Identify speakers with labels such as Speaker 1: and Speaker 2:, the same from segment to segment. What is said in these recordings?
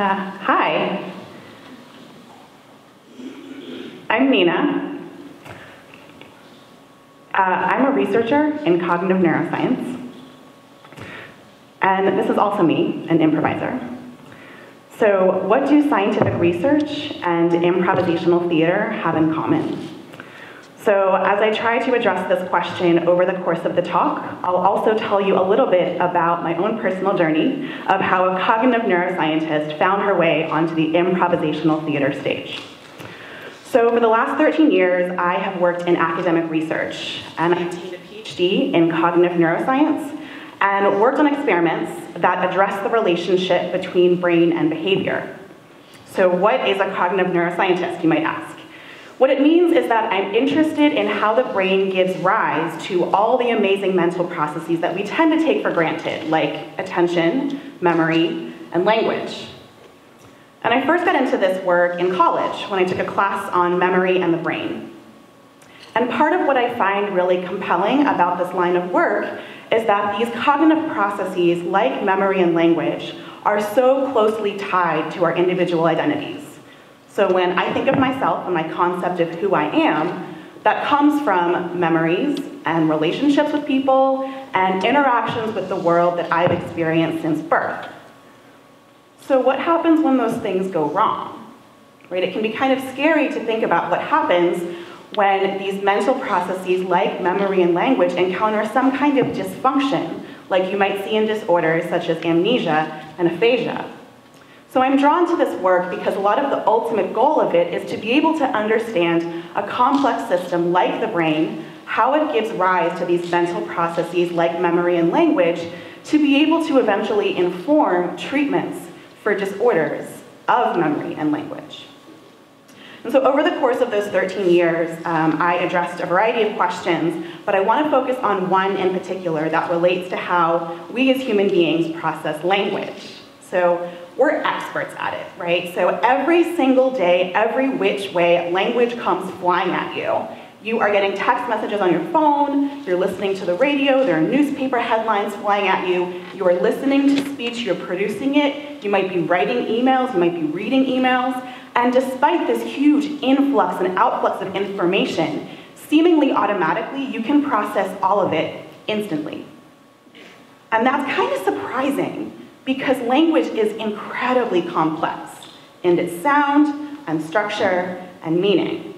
Speaker 1: Uh, hi. I'm Nina. Uh, I'm a researcher in cognitive neuroscience. And this is also me, an improviser. So, what do scientific research and improvisational theater have in common? So as I try to address this question over the course of the talk, I'll also tell you a little bit about my own personal journey of how a cognitive neuroscientist found her way onto the improvisational theater stage. So for the last 13 years, I have worked in academic research, and I obtained a PhD in cognitive neuroscience and worked on experiments that address the relationship between brain and behavior. So what is a cognitive neuroscientist, you might ask? What it means is that I'm interested in how the brain gives rise to all the amazing mental processes that we tend to take for granted, like attention, memory, and language. And I first got into this work in college when I took a class on memory and the brain. And part of what I find really compelling about this line of work is that these cognitive processes, like memory and language, are so closely tied to our individual identities. So when I think of myself and my concept of who I am, that comes from memories and relationships with people and interactions with the world that I've experienced since birth. So what happens when those things go wrong? Right? It can be kind of scary to think about what happens when these mental processes like memory and language encounter some kind of dysfunction, like you might see in disorders such as amnesia and aphasia. So I'm drawn to this work because a lot of the ultimate goal of it is to be able to understand a complex system like the brain, how it gives rise to these mental processes like memory and language, to be able to eventually inform treatments for disorders of memory and language. And so over the course of those 13 years, um, I addressed a variety of questions, but I want to focus on one in particular that relates to how we as human beings process language. So we're experts at it, right? So every single day, every which way, language comes flying at you. You are getting text messages on your phone, you're listening to the radio, there are newspaper headlines flying at you, you are listening to speech, you're producing it, you might be writing emails, you might be reading emails, and despite this huge influx and outflux of information, seemingly automatically, you can process all of it instantly. And that's kind of surprising because language is incredibly complex in its sound and structure and meaning.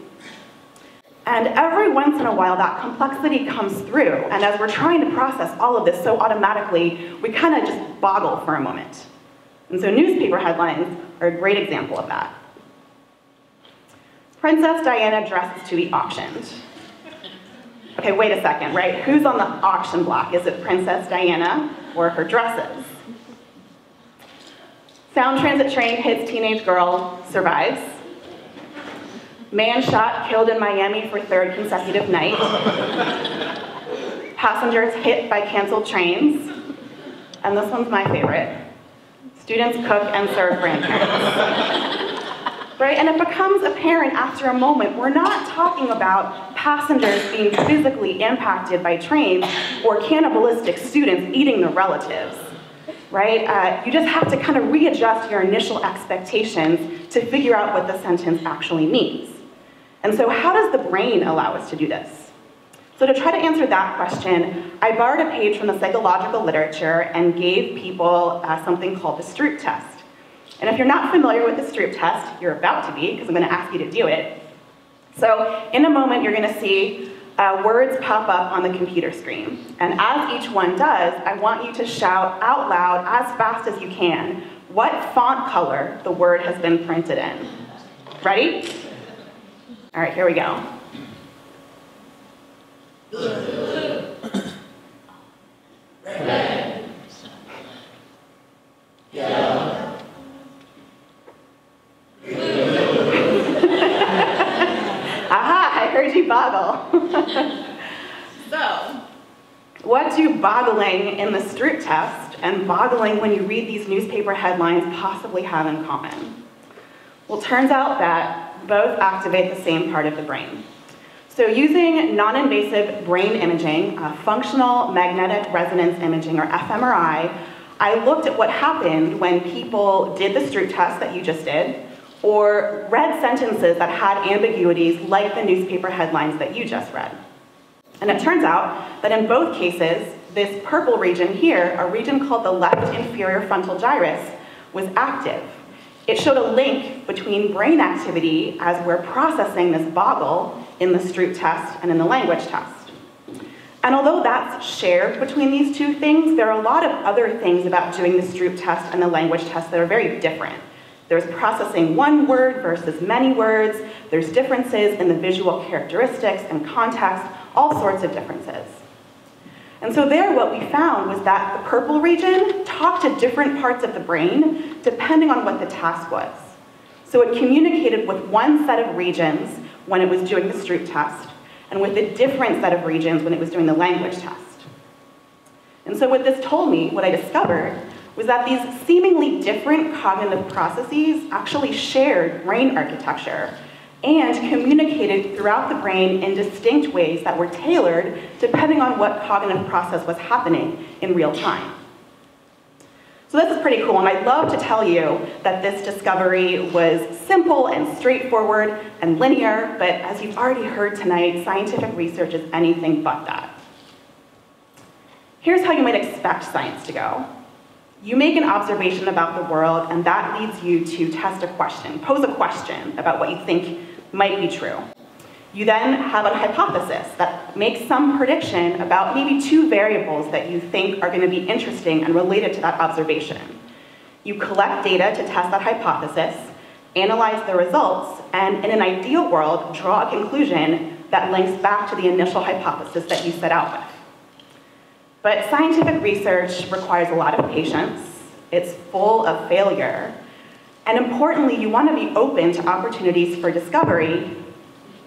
Speaker 1: And every once in a while, that complexity comes through, and as we're trying to process all of this so automatically, we kind of just boggle for a moment. And so newspaper headlines are a great example of that. Princess Diana dresses to be auctioned. Okay, wait a second, right? Who's on the auction block? Is it Princess Diana or her dresses? Sound transit train hits teenage girl, survives. Man shot, killed in Miami for third consecutive night. Passengers hit by canceled trains. And this one's my favorite. Students cook and serve grandparents. right? And it becomes apparent after a moment, we're not talking about passengers being physically impacted by trains or cannibalistic students eating their relatives right? Uh, you just have to kind of readjust your initial expectations to figure out what the sentence actually means. And so how does the brain allow us to do this? So to try to answer that question, I borrowed a page from the psychological literature and gave people uh, something called the Stroop test. And if you're not familiar with the Stroop test, you're about to be, because I'm gonna ask you to do it. So in a moment, you're gonna see uh, words pop up on the computer screen. And as each one does, I want you to shout out loud as fast as you can what font color the word has been printed in. Ready? All right, here we go. Red. so, what do boggling in the Stroop test and boggling when you read these newspaper headlines possibly have in common? Well, turns out that both activate the same part of the brain. So using non-invasive brain imaging, uh, functional magnetic resonance imaging, or fMRI, I looked at what happened when people did the Stroop test that you just did, or read sentences that had ambiguities like the newspaper headlines that you just read. And it turns out that in both cases, this purple region here, a region called the left inferior frontal gyrus, was active. It showed a link between brain activity as we're processing this boggle in the Stroop test and in the language test. And although that's shared between these two things, there are a lot of other things about doing the Stroop test and the language test that are very different. There's processing one word versus many words. There's differences in the visual characteristics and context, all sorts of differences. And so there what we found was that the purple region talked to different parts of the brain depending on what the task was. So it communicated with one set of regions when it was doing the Stroop test, and with a different set of regions when it was doing the language test. And so what this told me, what I discovered, was that these seemingly different cognitive processes actually shared brain architecture and communicated throughout the brain in distinct ways that were tailored depending on what cognitive process was happening in real time. So this is pretty cool, and I'd love to tell you that this discovery was simple and straightforward and linear, but as you've already heard tonight, scientific research is anything but that. Here's how you might expect science to go. You make an observation about the world, and that leads you to test a question, pose a question about what you think might be true. You then have a hypothesis that makes some prediction about maybe two variables that you think are going to be interesting and related to that observation. You collect data to test that hypothesis, analyze the results, and in an ideal world, draw a conclusion that links back to the initial hypothesis that you set out with. But scientific research requires a lot of patience, it's full of failure, and importantly, you want to be open to opportunities for discovery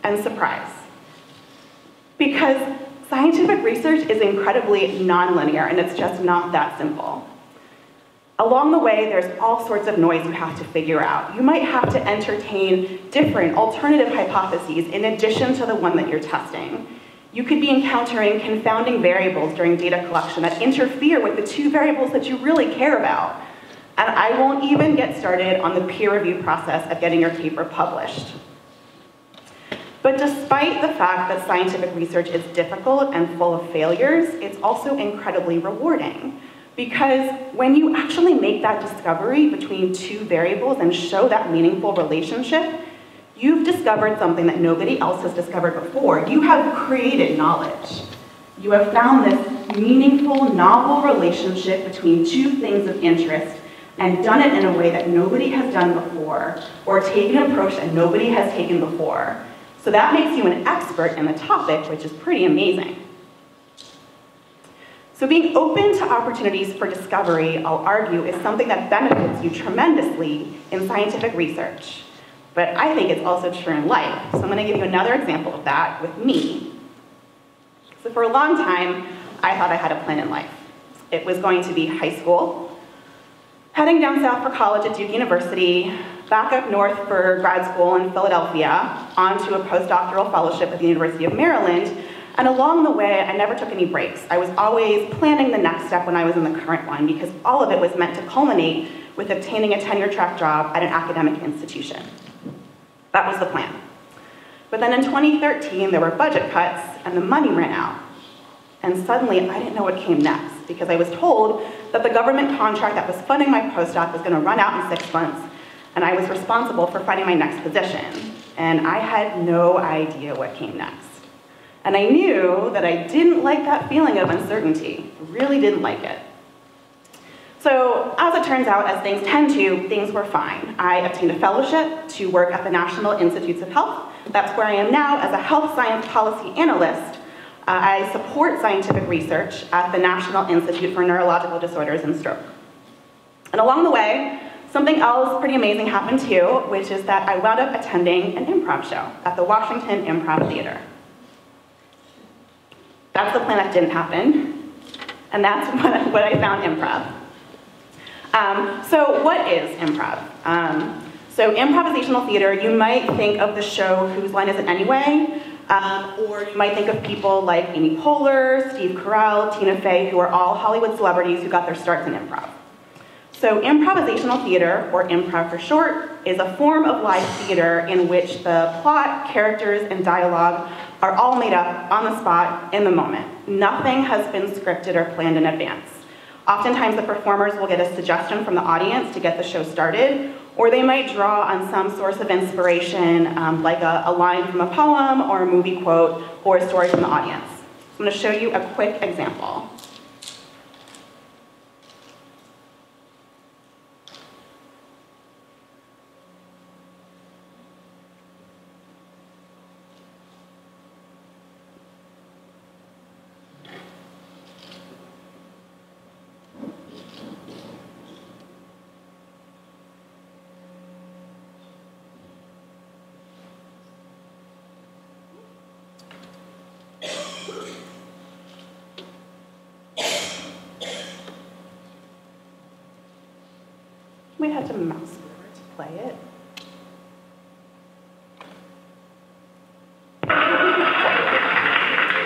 Speaker 1: and surprise. Because scientific research is incredibly nonlinear and it's just not that simple. Along the way, there's all sorts of noise you have to figure out. You might have to entertain different alternative hypotheses in addition to the one that you're testing. You could be encountering confounding variables during data collection that interfere with the two variables that you really care about. And I won't even get started on the peer review process of getting your paper published. But despite the fact that scientific research is difficult and full of failures, it's also incredibly rewarding. Because when you actually make that discovery between two variables and show that meaningful relationship, you've discovered something that nobody else has discovered before. You have created knowledge. You have found this meaningful, novel relationship between two things of interest and done it in a way that nobody has done before, or taken an approach that nobody has taken before. So that makes you an expert in the topic, which is pretty amazing. So being open to opportunities for discovery, I'll argue, is something that benefits you tremendously in scientific research. But I think it's also true in life. So I'm going to give you another example of that with me. So for a long time, I thought I had a plan in life. It was going to be high school, heading down south for college at Duke University, back up north for grad school in Philadelphia, onto a postdoctoral fellowship at the University of Maryland, and along the way, I never took any breaks. I was always planning the next step when I was in the current one, because all of it was meant to culminate with obtaining a tenure track job at an academic institution. That was the plan. But then in 2013, there were budget cuts, and the money ran out. And suddenly, I didn't know what came next, because I was told that the government contract that was funding my postdoc was going to run out in six months, and I was responsible for finding my next position. And I had no idea what came next. And I knew that I didn't like that feeling of uncertainty, really didn't like it. So as it turns out, as things tend to, things were fine. I obtained a fellowship to work at the National Institutes of Health. That's where I am now as a health science policy analyst. Uh, I support scientific research at the National Institute for Neurological Disorders and Stroke. And along the way, Something else pretty amazing happened too, which is that I wound up attending an improv show at the Washington Improv Theater. That's the plan that didn't happen, and that's what, what I found improv. Um, so what is improv? Um, so improvisational theater, you might think of the show Whose Line Is It Anyway? Um, or you might think of people like Amy Poehler, Steve Carell, Tina Fey, who are all Hollywood celebrities who got their starts in improv. So improvisational theater, or improv for short, is a form of live theater in which the plot, characters, and dialogue are all made up on the spot in the moment. Nothing has been scripted or planned in advance. Oftentimes the performers will get a suggestion from the audience to get the show started, or they might draw on some source of inspiration, um, like a, a line from a poem, or a movie quote, or a story from the audience. I'm gonna show you a quick example. We had to mouse over to play it.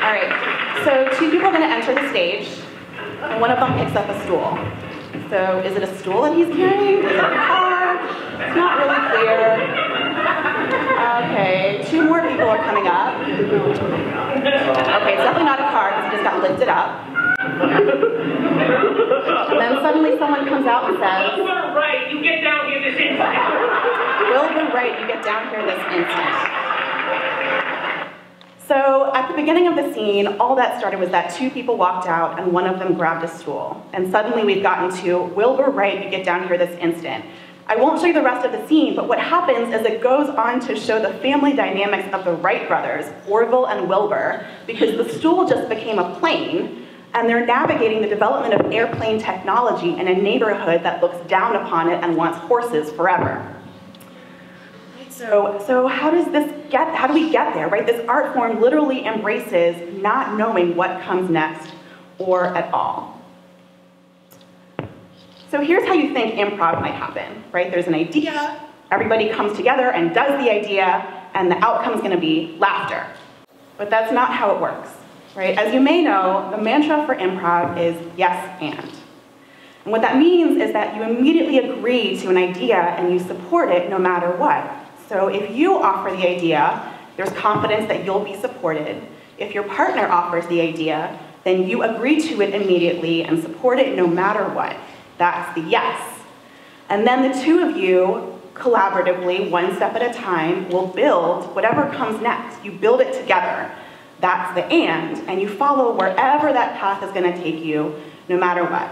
Speaker 1: All right, so two people are going to enter the stage, and one of them picks up a stool. So is it a stool that he's carrying? Is it a car? It's not really clear. Okay, two more people are coming up. Okay, it's definitely not a car because he just got lifted up. And then suddenly someone comes out and says, Wilbur Wright, you get down here this instant. So at the beginning of the scene, all that started was that two people walked out and one of them grabbed a stool. And suddenly we've gotten to Wilbur Wright, you get down here this instant. I won't show you the rest of the scene, but what happens is it goes on to show the family dynamics of the Wright brothers, Orville and Wilbur, because the stool just became a plane, and they're navigating the development of airplane technology in a neighborhood that looks down upon it and wants horses forever. So, so how does this get, how do we get there, right? This art form literally embraces not knowing what comes next or at all. So here's how you think improv might happen, right? There's an idea, everybody comes together and does the idea, and the outcome is gonna be laughter. But that's not how it works, right? As you may know, the mantra for improv is yes and. And what that means is that you immediately agree to an idea and you support it no matter what. So if you offer the idea, there's confidence that you'll be supported. If your partner offers the idea, then you agree to it immediately and support it no matter what. That's the yes. And then the two of you, collaboratively, one step at a time, will build whatever comes next. You build it together. That's the and, and you follow wherever that path is gonna take you, no matter what.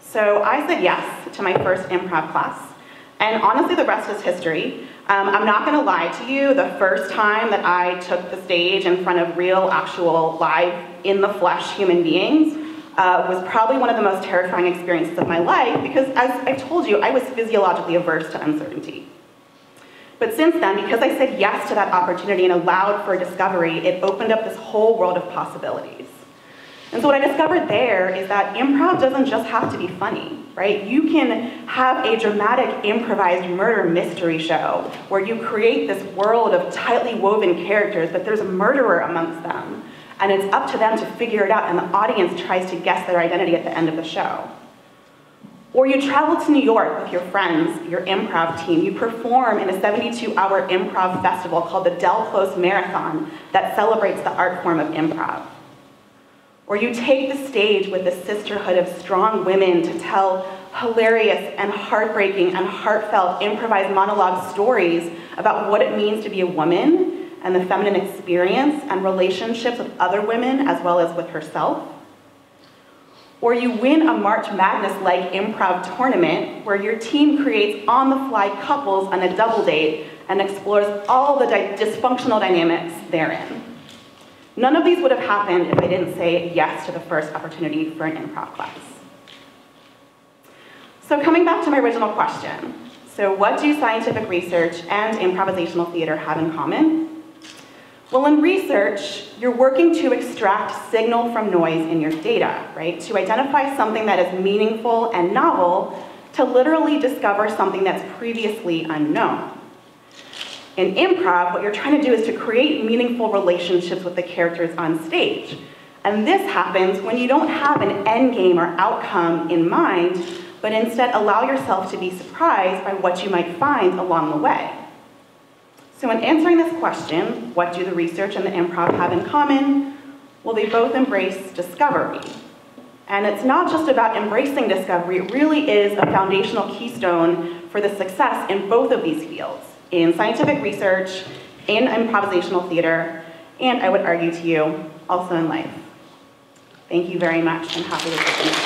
Speaker 1: So I said yes to my first improv class. And honestly, the rest is history. Um, I'm not gonna lie to you, the first time that I took the stage in front of real, actual, live, in the flesh human beings uh, was probably one of the most terrifying experiences of my life because as I told you, I was physiologically averse to uncertainty. But since then, because I said yes to that opportunity and allowed for discovery, it opened up this whole world of possibilities. And so what I discovered there is that improv doesn't just have to be funny, right? You can have a dramatic improvised murder mystery show where you create this world of tightly woven characters, but there's a murderer amongst them. And it's up to them to figure it out, and the audience tries to guess their identity at the end of the show. Or you travel to New York with your friends, your improv team. You perform in a 72-hour improv festival called the Del Close Marathon that celebrates the art form of improv. Or you take the stage with a sisterhood of strong women to tell hilarious and heartbreaking and heartfelt improvised monologue stories about what it means to be a woman and the feminine experience and relationships with other women as well as with herself. Or you win a March Madness-like improv tournament where your team creates on-the-fly couples on a double date and explores all the di dysfunctional dynamics therein. None of these would have happened if I didn't say yes to the first opportunity for an improv class. So coming back to my original question, so what do scientific research and improvisational theater have in common? Well, in research, you're working to extract signal from noise in your data, right? To identify something that is meaningful and novel, to literally discover something that's previously unknown. In improv, what you're trying to do is to create meaningful relationships with the characters on stage. And this happens when you don't have an end game or outcome in mind, but instead allow yourself to be surprised by what you might find along the way. So in answering this question, what do the research and the improv have in common? Well, they both embrace discovery. And it's not just about embracing discovery, it really is a foundational keystone for the success in both of these fields, in scientific research, in improvisational theater, and I would argue to you, also in life. Thank you very much and happy to